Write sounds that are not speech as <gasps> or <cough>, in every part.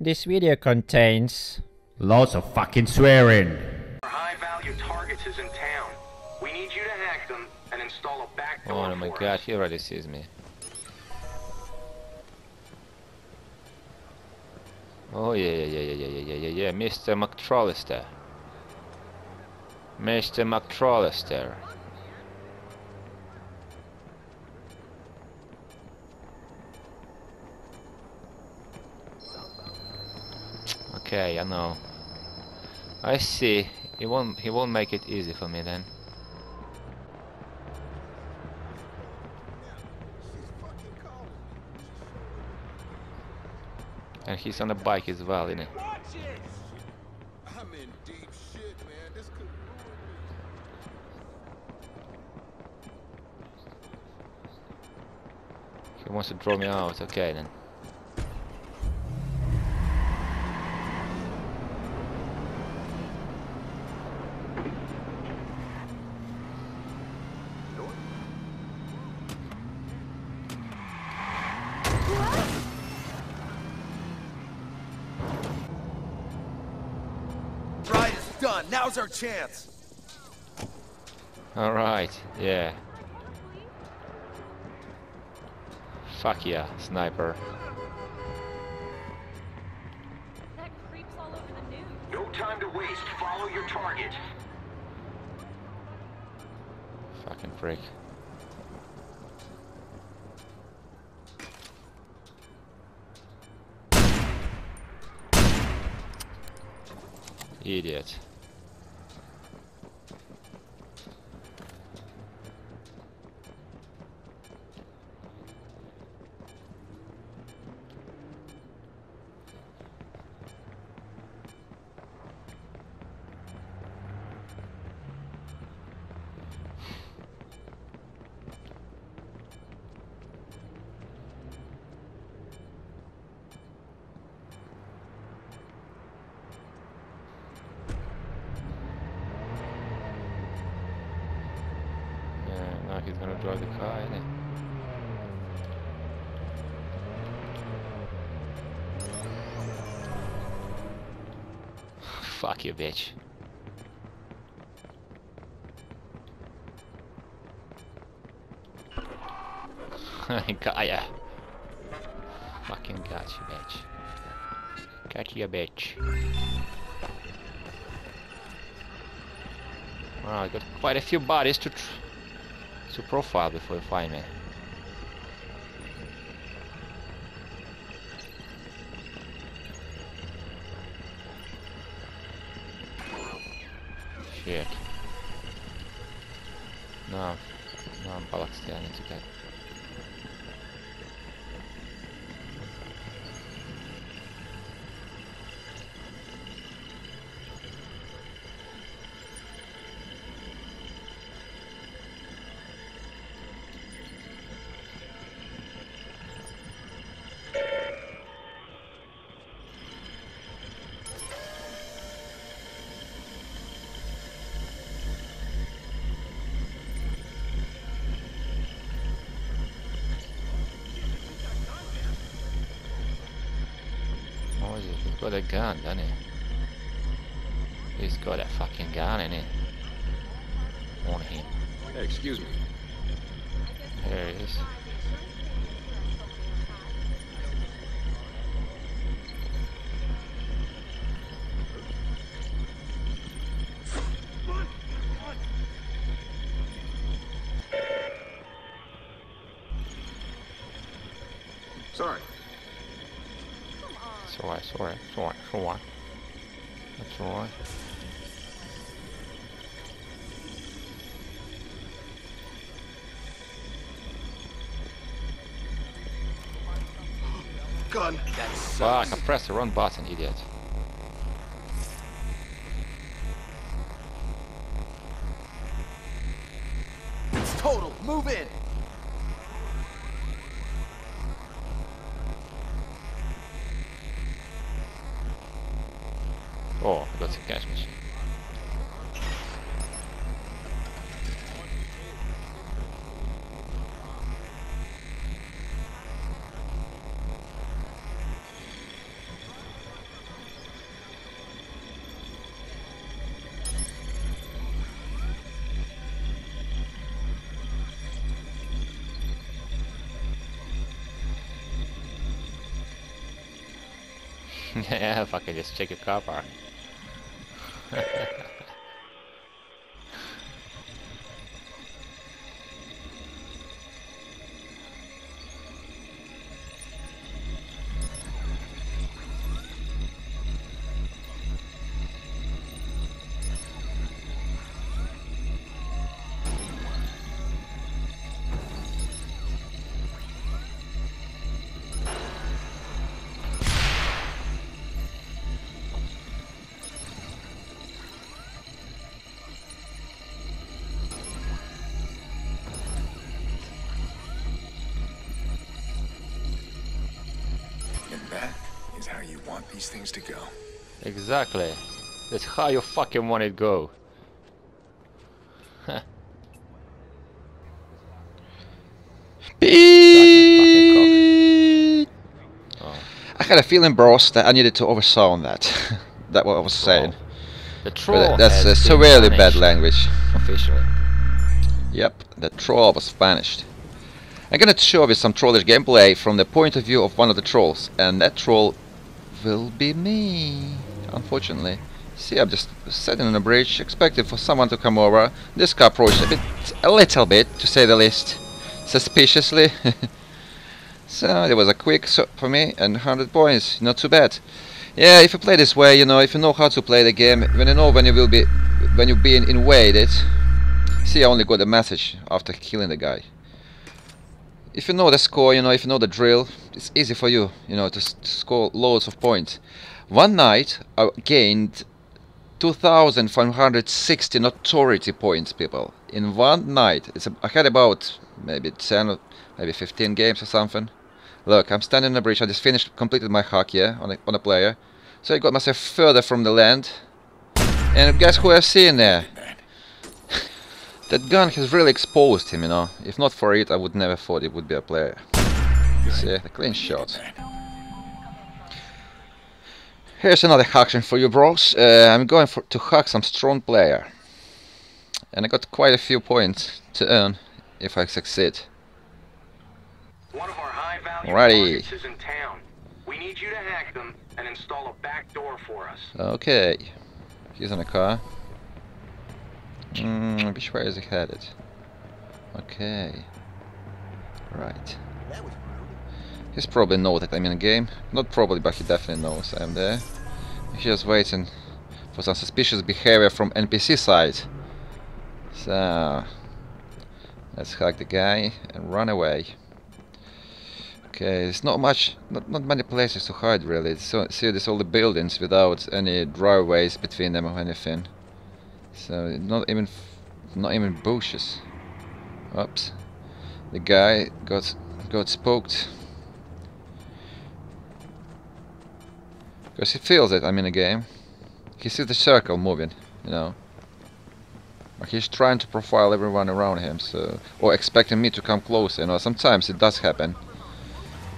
This video contains Lots of fucking swearing. high value targets is in town. We need you to hack them and install a backdoor Oh my for god, us. he already sees me. Oh yeah, yeah, yeah, yeah, yeah, yeah, yeah, yeah, Mr. McTrollister. Mr. McTrollister. Okay, I know. I see. He won't. He won't make it easy for me then. And he's on a bike as well, isn't he? He wants to draw me out. Okay then. Ride is done. Now's our chance. Alright, yeah. Fuck yeah, sniper. That creeps all over the news. No time to waste. Follow your target. Fucking freak. Idiot. Gonna drive the car, isn't he? Fuck you, bitch. I got ya. Fucking got you, bitch. Got you, bitch. Wow, I got quite a few bodies to to profile before you find me. Shit. No, no, I'm Balaxte, I need to get. Got a gun, doesn't he? He's got a fucking gun in it. On him. Hey, excuse me. There he is. Sorry sora, sora, sora, sora. That's alright. <gasps> Gun. Fuck, I pressed the wrong button, idiot. Oo, <laughs> yeah, if I could just check a car park. And <laughs> that is how you want these things to go. Exactly. That's how you fucking want it go. Beep. Oh. I had a feeling, bros, that I needed to oversound that. <laughs> that what I was saying. The But troll that's has uh, severely bad language. Officially. Yep, the troll was vanished. I'm gonna show you some trollish gameplay from the point of view of one of the trolls, and that troll will be me, unfortunately. See, I'm just sitting on a bridge, expecting for someone to come over. This car approached a bit, a little bit, to say the least, suspiciously. <laughs> so it was a quick shot for me, and 100 points, not too bad. Yeah, if you play this way, you know, if you know how to play the game, when you know when you will be, when you're being invaded, See, I only got a message after killing the guy. If you know the score, you know, if you know the drill, it's easy for you, you know, to, to score loads of points. One night, I gained 2,560 notoriety points, people. In one night. It's a, I had about maybe 10 or maybe 15 games or something. Look, I'm standing on the bridge. I just finished, completed my hack, yeah, on a, on a player. So I got myself further from the land. And guess who I've seen there? That gun has really exposed him, you know. If not for it, I would never thought it would be a player. See, the clean shot. Here's another action for you, bros. Uh, I'm going for, to hack some strong player. And I got quite a few points to earn if I succeed. One of our high-value Alrighty. is in town. We need you to hack them and install a back door for us. Okay. He's in a car. Mm, which way is he headed? Okay. Right. He's probably know that I'm in a game. Not probably, but he definitely knows I'm there. He's just waiting for some suspicious behavior from NPC side. So let's hack the guy and run away. Okay, it's not much, not, not many places to hide really. So see, there's all the buildings without any driveways between them or anything. So not even, not even bushes. Oops, the guy got got spooked. Because he feels it. I'm in a game. He sees the circle moving, you know. He's trying to profile everyone around him, so or expecting me to come closer. You know, sometimes it does happen.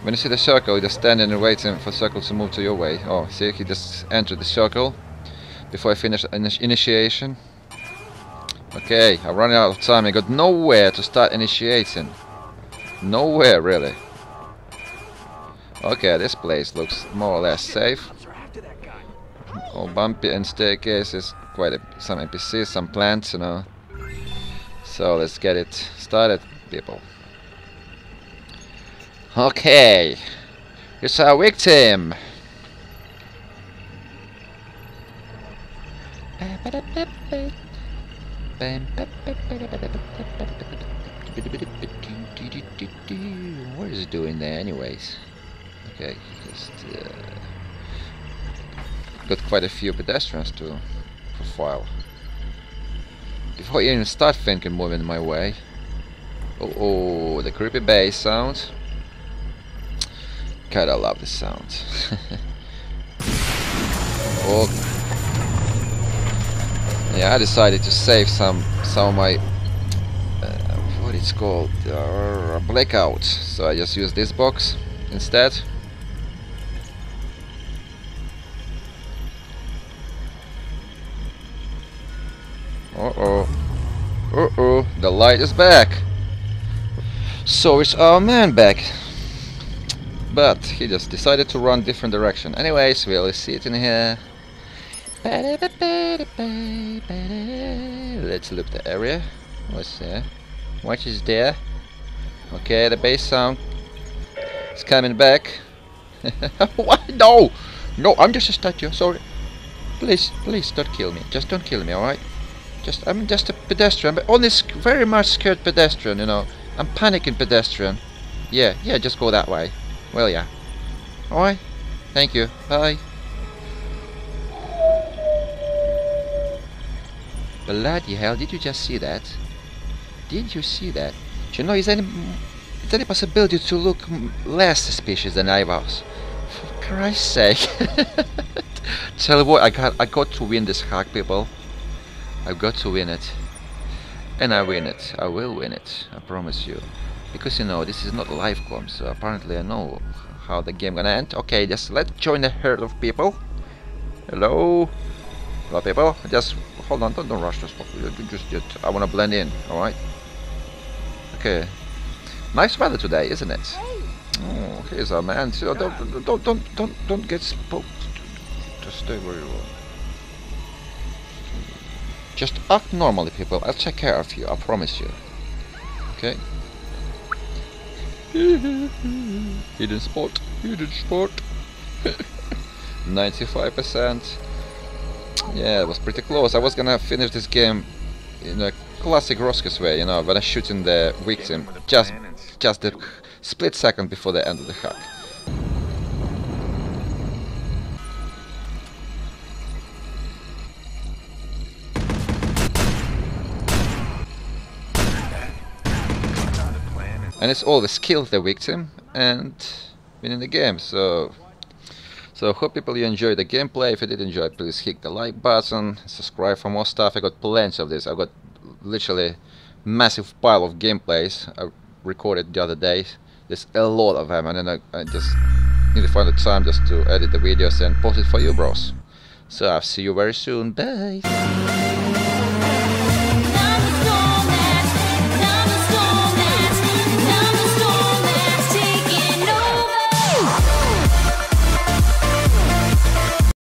When you see the circle, you're just standing and waiting for the circle to move to your way. Oh, see, he just entered the circle before I finish initiation. Okay, I'm running out of time. I got nowhere to start initiating. Nowhere, really. Okay, this place looks more or less safe. All bumpy and staircases, quite a, some NPCs, some plants, you know. So let's get it started, people. Okay, here's our victim. What is it doing there, anyways? Okay, just uh, got quite a few pedestrians to profile. Before I even start thinking moving my way. Oh, oh, the creepy bass sound. God, I love the sound. oh. Yeah, I decided to save some some of my uh, what it's called uh, blackout. So I just use this box instead. Uh oh. Uh oh, the light is back. So is our man back. but he just decided to run different direction. Anyways, we'll see it in here. Let's look the area. What's there? What is there? Okay, the bass sound is coming back. <laughs> what? No! No, I'm just a statue, sorry. Please, please don't kill me. Just don't kill me, alright? Just, I'm just a pedestrian, but only very much scared pedestrian, you know. I'm panicking pedestrian. Yeah, yeah, just go that way. Well, yeah. Alright. Thank you. Bye. Bloody hell, did you just see that? Did you see that? Do you know, is any, is any possibility to look less suspicious than I was? For Christ's sake. <laughs> Tell you what, I got, I got to win this hack, people. I've got to win it. And I win it. I will win it. I promise you. Because, you know, this is not live com, so apparently I know how the game gonna end. Okay, just let's join the herd of people. Hello? Hello, people. Just hold on. Don't, don't rush this. Just, just, I wanna blend in, alright? Okay. Nice weather today, isn't it? Oh, here's our man. So don't, don't, don't, don't, don't get spooked. Just stay where you are. Just act normally, people. I'll take care of you. I promise you. Okay. <laughs> Hidden spot. Hidden spot. 95%. <laughs> Yeah, it was pretty close. I was gonna finish this game in a classic Roske's way, you know, when I shoot in the victim just just the split second before the end of the hack. And it's always kill the victim and winning the game, so so hope people you enjoyed the gameplay. If you did enjoy, please hit the like button, subscribe for more stuff. I got plenty of this. I got literally massive pile of gameplays I recorded the other day. There's a lot of them, and then I, I just need to find the time just to edit the videos and post it for you, bros. So I'll see you very soon. Bye.